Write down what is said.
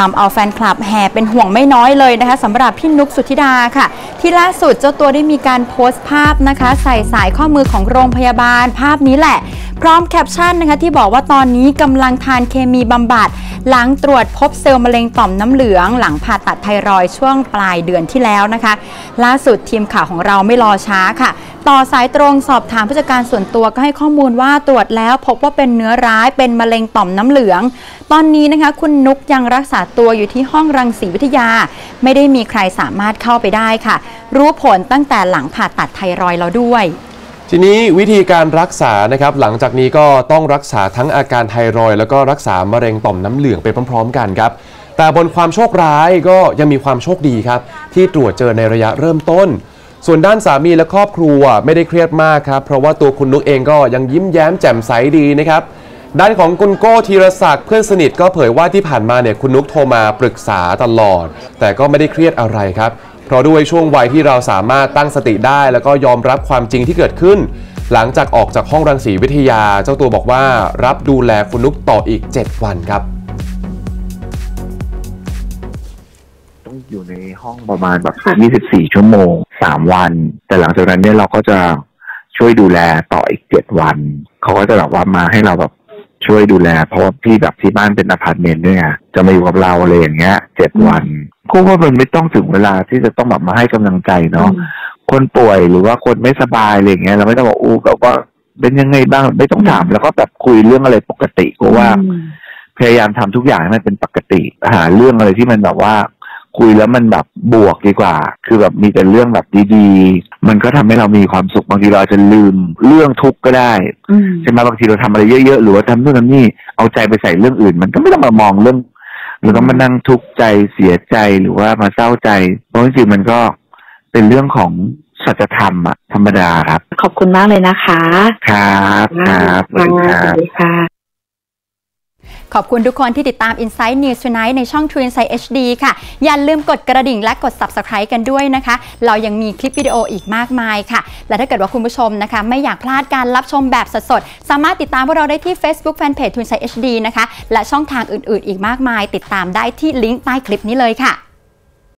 ทำเอาแฟนคลับแห่เป็นห่วงไม่น้อยเลยนะคะสำหรับพี่นุกสุธิดาค่ะ ที่ล่าสุดเจ้าตัวได้มีการโพสต์ภาพนะคะ ใส่สายข้อมือของโรงพยาบาลภาพนี้แหละ พร้อมแคปชั่นนะคะที่บอกว่าตอนนี้กำลังทานเคมีบำบัดหลังตรวจพบเซลล์มะเร็งต่อมน้ำเหลือง หลังผ่าตัดไทรอยช่วงปลายเดือนที่แล้วนะคะ ล่าสุดทีมข่าวของเราไม่รอช้าค่ะ ต่อสายตรงสอบถามผู้จัดการส่วนตัวก็ให้ข้อมูลว่าตรวจแล้วพบว่าเป็นเนื้อร้ายเป็นมะเร็งต่อมน้ำเหลือง ตอนนี้นะคะคุณนุกยังรักษาตัวอยู่ที่ห้องรังสีวิทยา ไม่ได้มีใครสามารถเข้าไปได้ค่ะ รู้ผลตั้งแต่หลังผ่าตัดไทรอยด์แล้วด้วยทีนี้วิธีการรักษานะครับหลังจากนี้ก็ต้องรักษาทั้งอาการไทรอยด์แล้วก็รักษามะเร็งต่อมน้ำเหลืองไปพร้อม ๆ กันครับ แต่บนความโชคร้ายก็ยังมีความโชคดีครับ ที่ตรวจเจอในระยะเริ่มต้น ส่วนด้านสามีและครอบครัวไม่ได้เครียดมากครับ เพราะว่าตัวคุณนุกเองก็ยังยิ้มแย้มแจ่มใสดีนะครับด้านของคุณโก้ธีรศักดิ์เพื่อนสนิทก็เผยว่าที่ผ่านมาเนี่ยคุณนุกโทรมาปรึกษาตลอด แต่ก็ไม่ได้เครียดอะไรครับ เพราะด้วยช่วงวัยที่เราสามารถตั้งสติได้ แล้วก็ยอมรับความจริงที่เกิดขึ้น หลังจากออกจากห้องรังสีวิทยา เจ้าตัวบอกว่ารับดูแลคุณนุกต่ออีก 7 วันครับ ต้องอยู่ในห้องประมาณแบบ 24 ชั่วโมง 3 วัน แต่หลังจากนั้นเนี่ยเราก็จะช่วยดูแลต่ออีก 7 วัน เขาก็จะแบบว่ามาให้เราแบบช่วยดูแล เพราะว่าพี่แบบที่บ้านเป็นอพาร์ตเมนต์ด้วยไงจะมาอยู่กับเราอะไรอย่างเงี้ย 7 วันก็ว่ามันไม่ต้องถึงเวลาที่จะต้องแบบมาให้กำลังใจเนาะ คนป่วยหรือว่าคนไม่สบายอะไรอย่างเงี้ยเราไม่ต้องบอกอู้แบบว่าเป็นยังไงบ้างไม่ต้องถามแล้วก็แบบคุยเรื่องอะไรปกติเพราะว่าพยายามทำทุกอย่างให้มันเป็นปกติหาเรื่องอะไรที่มันแบบว่า คุยแล้วมันแบบบวกดีกว่า คือแบบมีแต่เรื่องแบบดีๆ มันก็ทำให้เรามีความสุขบางทีเราอาจจะลืมเรื่องทุกข์ก็ได้ใช่ไหมบางทีเราทำอะไรเยอะๆหรือว่าทำนู่นทำนี่เอาใจไปใส่เรื่องอื่น มันก็ไม่ต้องมามองเรื่องเราต้องมานั่งทุกข์ใจเสียใจหรือว่ามาเศร้าใจเพราะจริงๆมันก็เป็นเรื่องของสัจธรรมอะธรรมดาครับ ขอบคุณมากเลยนะคะ ครับ ครับสวัสดีคสรัวับสดีค่ะ ขอบคุณทุกคนที่ติดตาม Insight News Tonight ในช่อง True Insight HD ค่ะ อย่าลืมกดกระดิ่งและกด Subscribe กันด้วยนะคะ เรายังมีคลิปวิดีโออีกมากมายค่ะ และถ้าเกิดว่าคุณผู้ชมนะคะ ไม่อยากพลาดการรับชมแบบสดๆ สามารถติดตามพวกเราได้ที่ Facebook Fanpage True Insight HD นะคะ และช่องทางอื่นๆ อีกมากมาย ติดตามได้ที่ลิงก์ใต้คลิปนี้เลยค่ะ